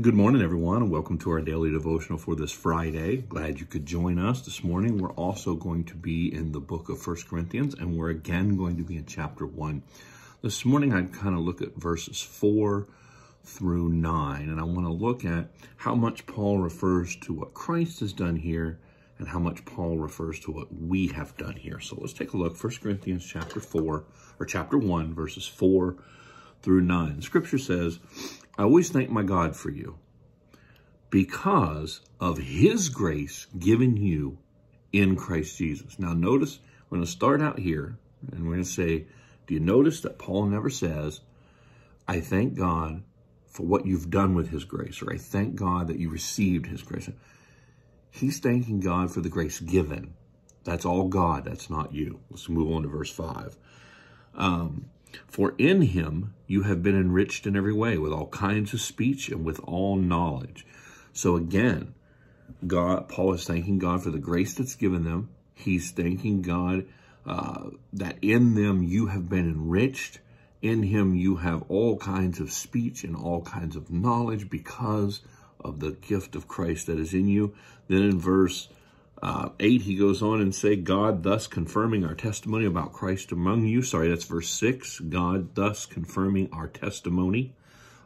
Good morning, everyone, and welcome to our daily devotional for this Friday. Glad you could join us this morning. We're also going to be in the book of First Corinthians, and we're again going to be in chapter 1. This morning, I kind of look at verses 4 through 9, and I want to look at how much Paul refers to what Christ has done here and how much Paul refers to what we have done here. So let's take a look. First Corinthians chapter 4, or chapter 1, verses 4 through 9. Scripture says, I always thank my God for you because of his grace given you in Christ Jesus. Now notice, we're going to start out here and we're going to say, do you notice that Paul never says, I thank God for what you've done with his grace, or I thank God that you received his grace. He's thanking God for the grace given. That's all God. That's not you. Let's move on to verse 5. Um, for in him you have been enriched in every way with all kinds of speech and with all knowledge. So again, God, Paul is thanking God for the grace that's given them. He's thanking God uh, that in them you have been enriched. In him you have all kinds of speech and all kinds of knowledge because of the gift of Christ that is in you. Then in verse uh, 8, he goes on and say, God thus confirming our testimony about Christ among you. Sorry, that's verse 6. God thus confirming our testimony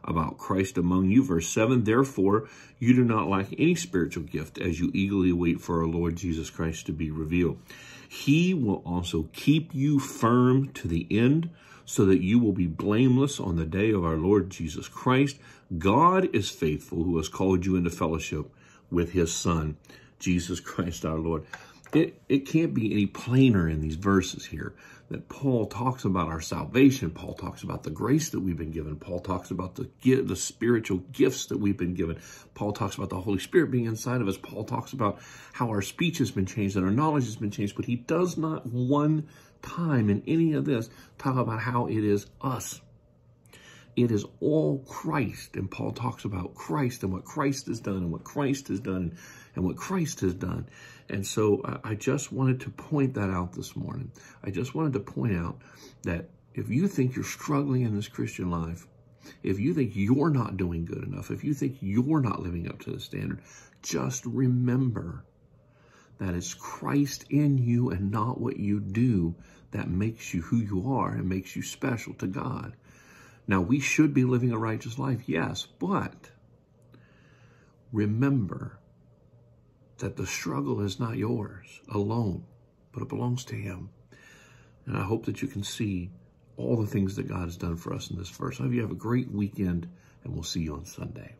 about Christ among you. Verse 7, Therefore, you do not lack any spiritual gift as you eagerly wait for our Lord Jesus Christ to be revealed. He will also keep you firm to the end so that you will be blameless on the day of our Lord Jesus Christ. God is faithful who has called you into fellowship with his Son, Jesus Christ our Lord. It, it can't be any plainer in these verses here that Paul talks about our salvation. Paul talks about the grace that we've been given. Paul talks about the, the spiritual gifts that we've been given. Paul talks about the Holy Spirit being inside of us. Paul talks about how our speech has been changed and our knowledge has been changed. But he does not one time in any of this talk about how it is us. It is all Christ. And Paul talks about Christ and what Christ has done and what Christ has done and what Christ has done. And so uh, I just wanted to point that out this morning. I just wanted to point out that if you think you're struggling in this Christian life, if you think you're not doing good enough, if you think you're not living up to the standard, just remember that it's Christ in you and not what you do that makes you who you are and makes you special to God. Now, we should be living a righteous life, yes, but remember that the struggle is not yours alone, but it belongs to Him. And I hope that you can see all the things that God has done for us in this verse. I hope you have a great weekend, and we'll see you on Sunday.